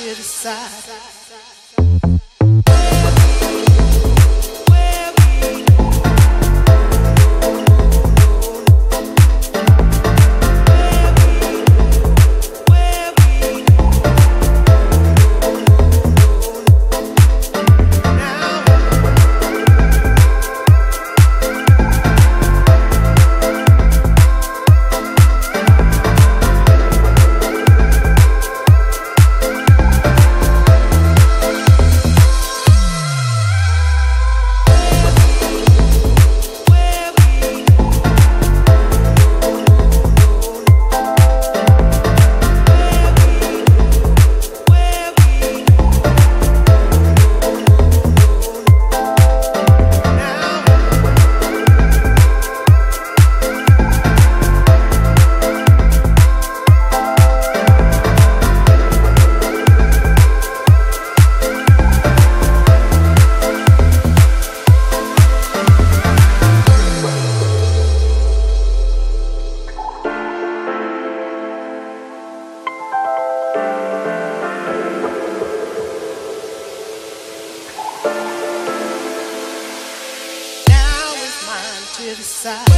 is casa.